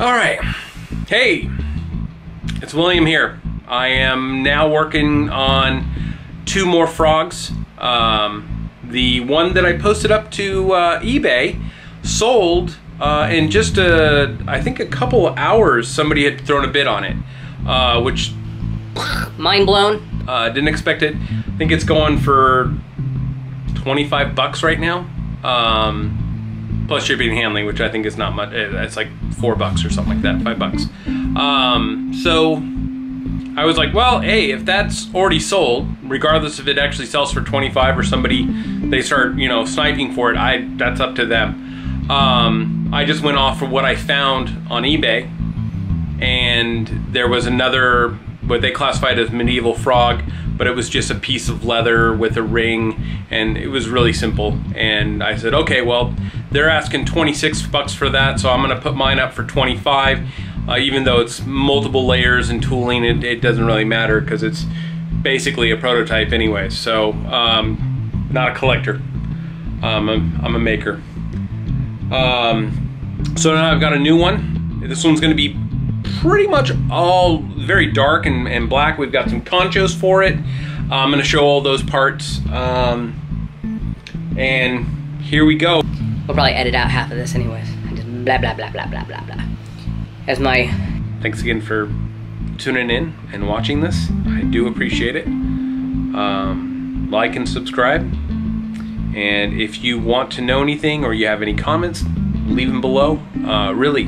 All right. Hey, it's William here. I am now working on two more frogs. Um, the one that I posted up to uh, eBay sold uh, in just a, I think a couple hours. Somebody had thrown a bid on it, uh, which Mind blown. uh, didn't expect it. I think it's going for 25 bucks right now. Um, plus shipping and handling, which I think is not much. eh, It's like four bucks or something like that, five bucks. Um, so I was like, well, hey, if that's already sold, regardless if it actually sells for 25 or somebody they start, you know, sniping for it, I that's up to them. Um, I just went off of what I found on eBay, and there was another what they classified as medieval frog, but it was just a piece of leather with a ring, and it was really simple. And I said, okay, well, they're asking 26 bucks for that, so I'm gonna put mine up for 25. Uh, even though it's multiple layers and tooling, it, it doesn't really matter because it's basically a prototype anyway. So, um, not a collector. Um, I'm, I'm a maker. Um, so now I've got a new one. This one's going to be pretty much all very dark and, and black. We've got some conchos for it. I'm going to show all those parts. Um, and here we go. We'll probably edit out half of this anyways. Just blah blah blah blah blah blah blah. As my Thanks again for tuning in and watching this. I do appreciate it. Um, like and subscribe. And if you want to know anything or you have any comments, leave them below. Uh, really,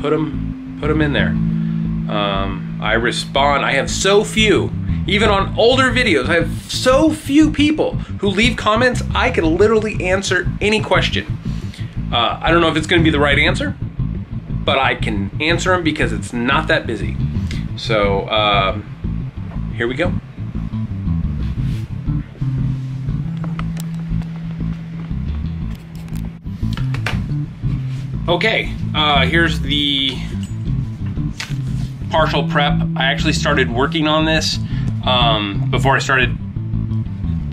put them, put them in there. Um, I respond. I have so few, even on older videos, I have so few people who leave comments. I could literally answer any question. Uh, I don't know if it's going to be the right answer, but I can answer them because it's not that busy. So um, here we go. Okay, uh, here's the partial prep. I actually started working on this um, before I started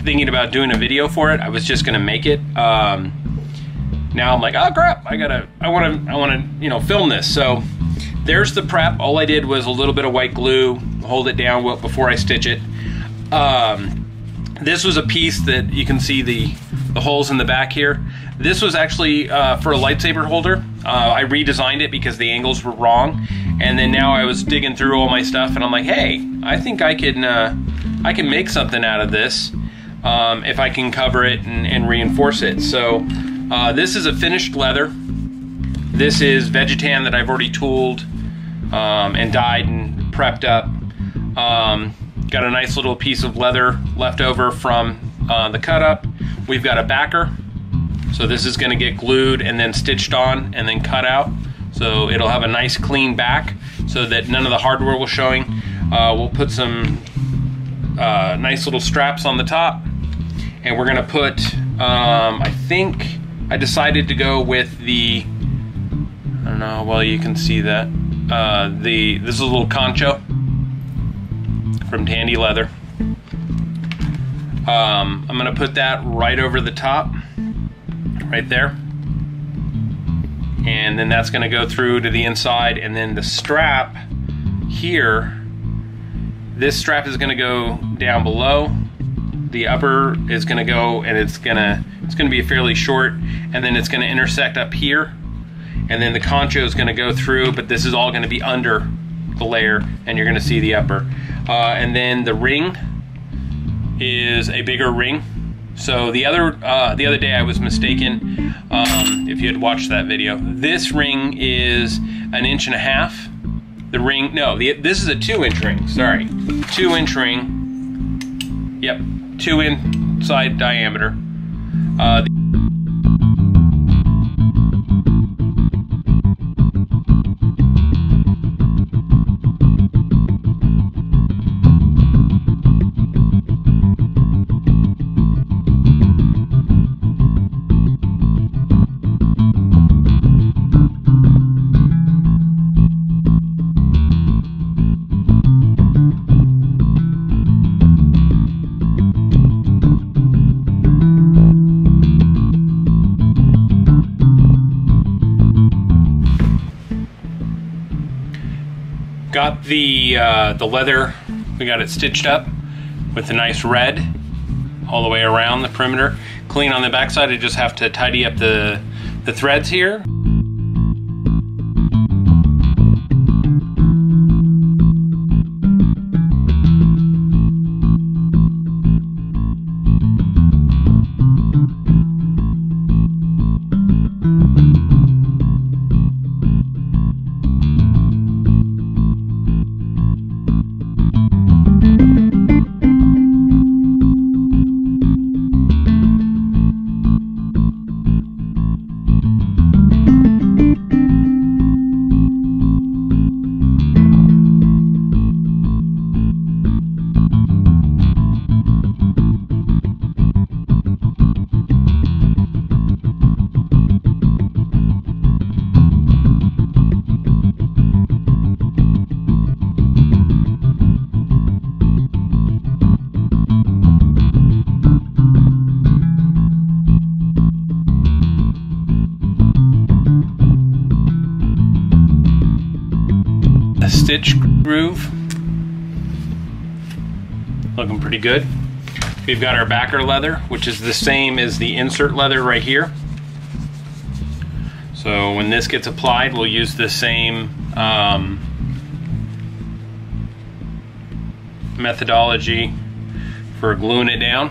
thinking about doing a video for it. I was just gonna make it. Um, now I'm like, oh crap, I gotta, I wanna, I wanna, you know, film this. So there's the prep. All I did was a little bit of white glue, hold it down before I stitch it. Um, this was a piece that you can see the, the holes in the back here. This was actually uh, for a lightsaber holder. Uh, I redesigned it because the angles were wrong. And then now I was digging through all my stuff and I'm like, hey, I think I can, uh, I can make something out of this um, if I can cover it and, and reinforce it. So uh, this is a finished leather. This is Vegetan that I've already tooled um, and dyed and prepped up. Um, got a nice little piece of leather left over from uh, the cut up. We've got a backer. So this is gonna get glued and then stitched on and then cut out. So it'll have a nice clean back so that none of the hardware will showing. Uh, we'll put some uh, nice little straps on the top and we're gonna put, um, I think I decided to go with the, I don't know, well you can see that. Uh, the This is a little concho from Tandy Leather. Um, I'm gonna put that right over the top, right there. And then that's gonna go through to the inside and then the strap here, this strap is gonna go down below. The upper is gonna go and it's gonna, it's gonna be fairly short and then it's gonna intersect up here. And then the concho is gonna go through, but this is all gonna be under the layer and you're gonna see the upper. Uh, and then the ring is a bigger ring. So the other uh, the other day I was mistaken. Um, if you had watched that video, this ring is an inch and a half. The ring, no, the, this is a two-inch ring. Sorry, two-inch ring. Yep, two inside diameter. Uh, got the uh, the leather. We got it stitched up with a nice red all the way around the perimeter. Clean on the backside. I just have to tidy up the the threads here. Stitch groove. Looking pretty good. We've got our backer leather, which is the same as the insert leather right here. So when this gets applied, we'll use the same um, methodology for gluing it down.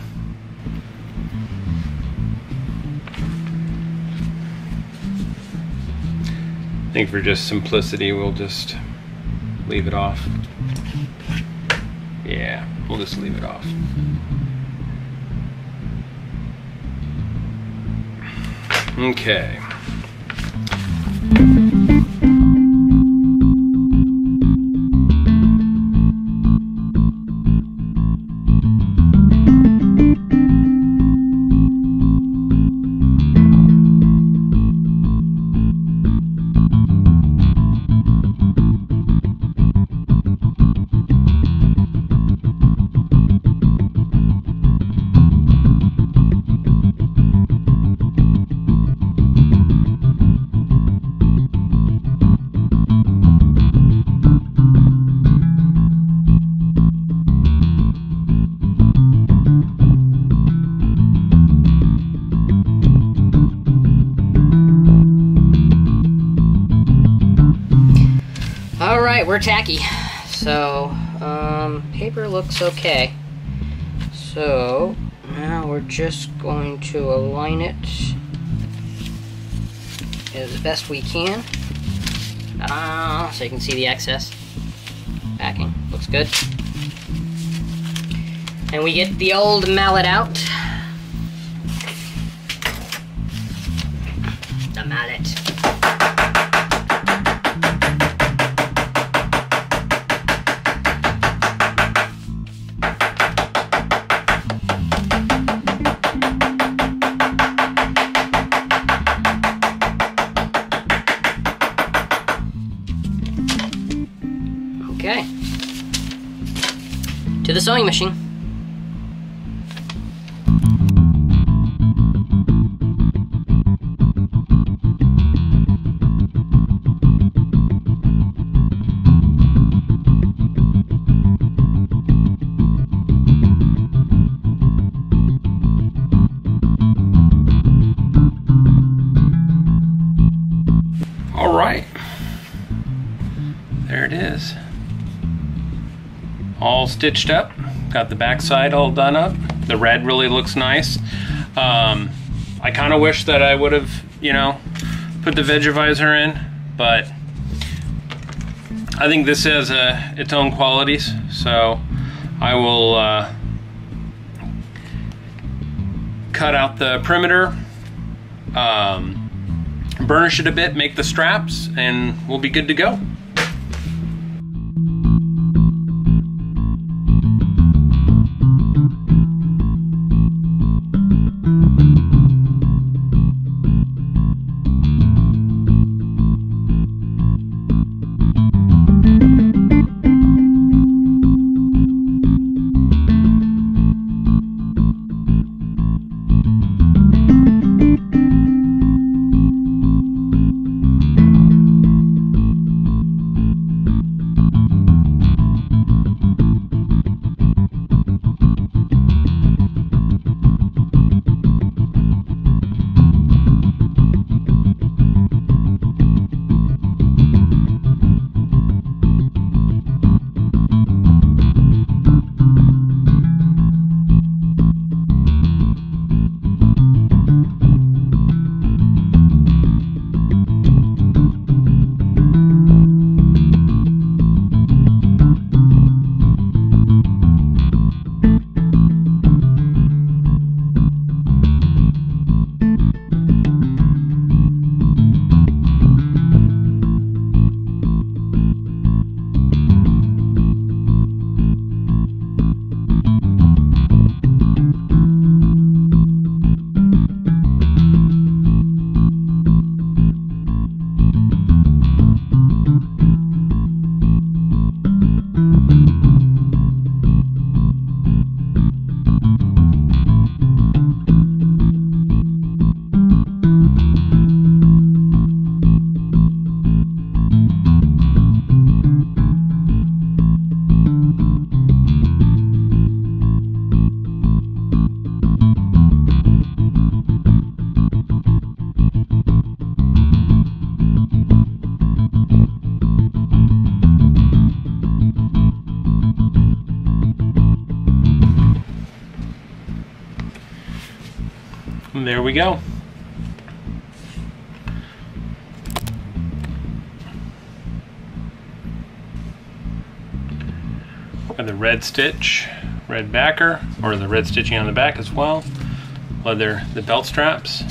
I think for just simplicity, we'll just leave it off. Yeah, we'll just leave it off. Okay. Right, we're tacky. So, um, paper looks okay. So, now we're just going to align it as best we can. Ah, so you can see the excess. Backing looks good. And we get the old mallet out. Okay. To the sewing machine. All right. There it is. All stitched up. Got the backside all done up. The red really looks nice. Um, I kind of wish that I would have, you know, put the Vegvisir in, but I think this has uh, its own qualities. So I will uh, cut out the perimeter. Um, burnish it a bit, make the straps, and we'll be good to go. There we go. Got the red stitch, red backer, or the red stitching on the back as well. Leather, the belt straps.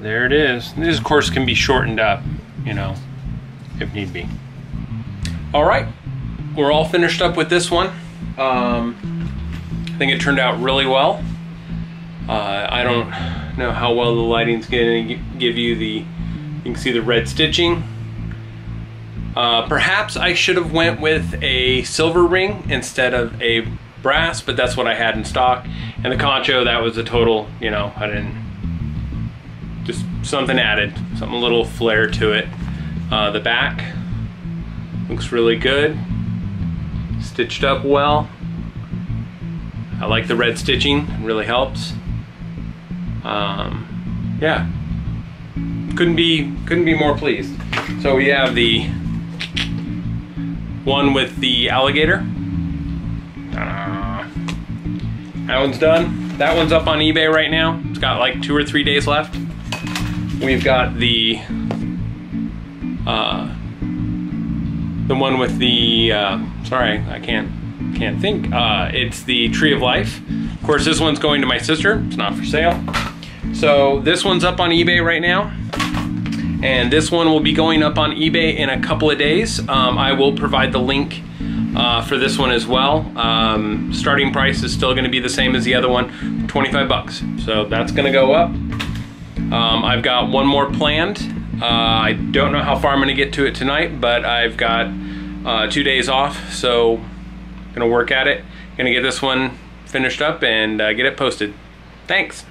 There it is. This, of course, can be shortened up, you know, if need be. All right, we're all finished up with this one. Um, I think it turned out really well. Uh, I don't know how well the lighting's going to give you the, you can see the red stitching. Uh, perhaps I should have went with a silver ring instead of a brass, but that's what I had in stock. And the concho, that was a total, you know, I didn't, just something added, something a little flair to it. Uh, the back looks really good, stitched up well. I like the red stitching, it really helps. Um, yeah, couldn't be couldn't be more pleased. So we have the one with the alligator. Uh, that one's done. That one's up on eBay right now. It's got like two or three days left. We've got the uh, the one with the uh, sorry, I can't can't think. Uh, it's the Tree of Life. Of course, this one's going to my sister. It's not for sale. So this one's up on eBay right now. And this one will be going up on eBay in a couple of days. Um, I will provide the link uh, for this one as well. Um, starting price is still gonna be the same as the other one, 25 bucks. So that's gonna go up. Um, I've got one more planned. Uh, I don't know how far I'm gonna get to it tonight, but I've got uh, two days off, so gonna work at it. Gonna get this one finished up and uh, get it posted. Thanks.